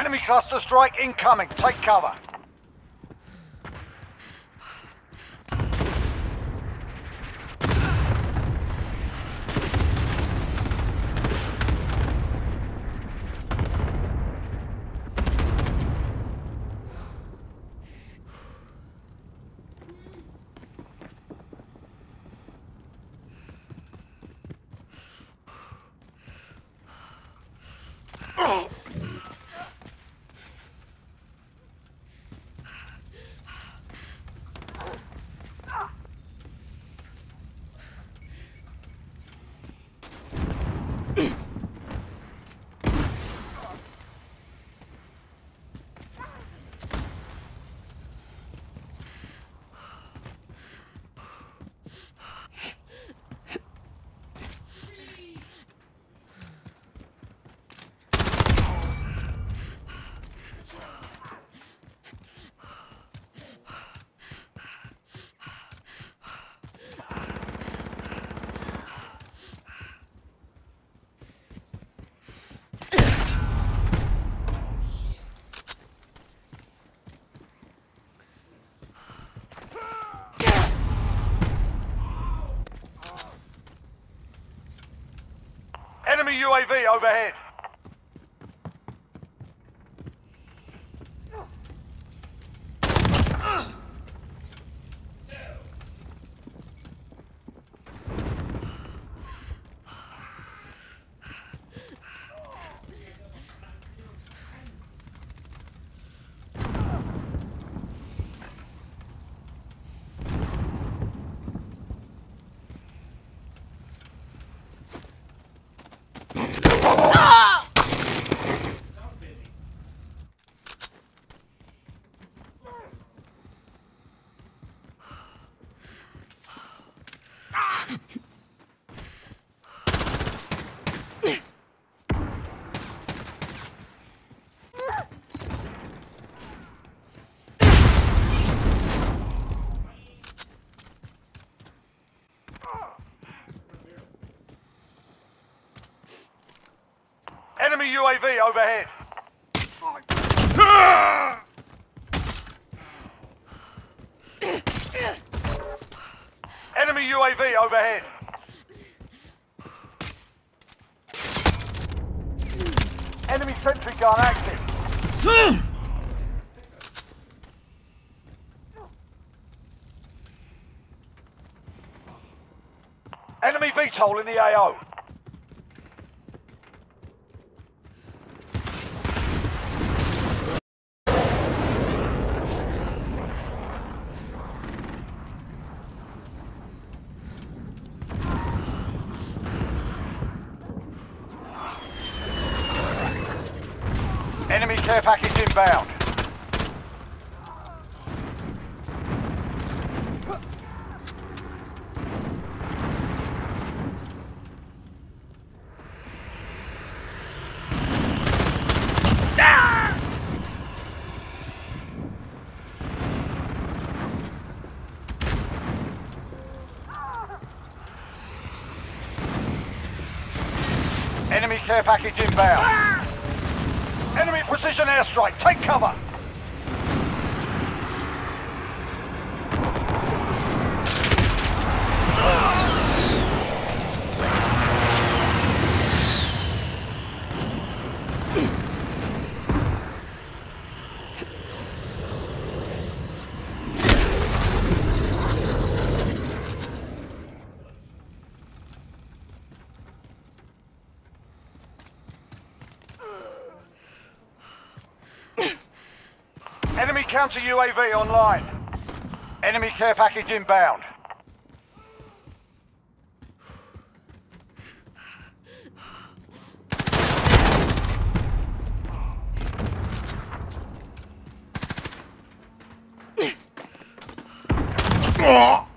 Enemy cluster strike incoming. Take cover. Uh, UAV overhead. Enemy UAV overhead. Enemy UAV overhead. Enemy sentry gun active. Enemy VTOL in the AO. Enemy care package inbound. Enemy care package inbound. Airstrike. Take cover. Enemy Counter UAV online. Enemy care package inbound. Oh!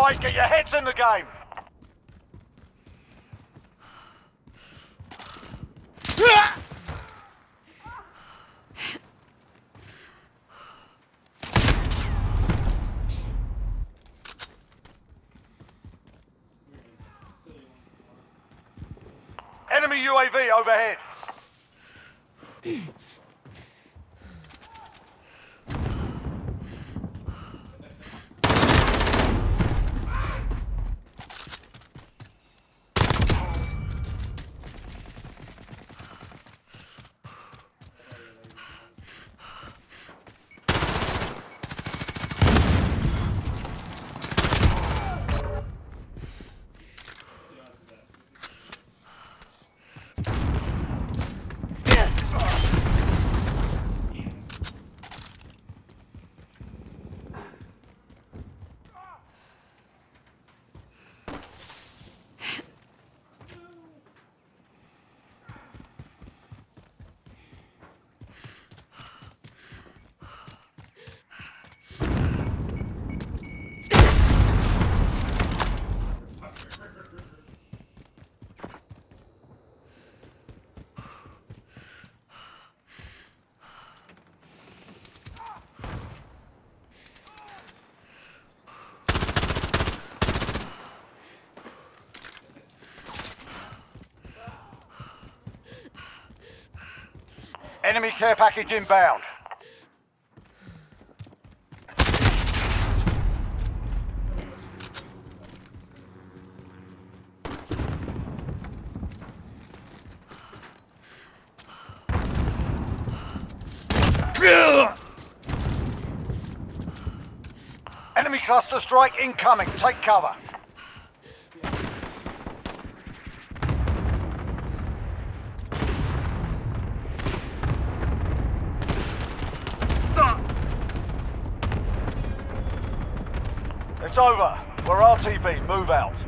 Fight, get your heads in the game. Enemy UAV overhead. Enemy care package inbound. Enemy cluster strike incoming. Take cover. It's over. We're RTB. Move out.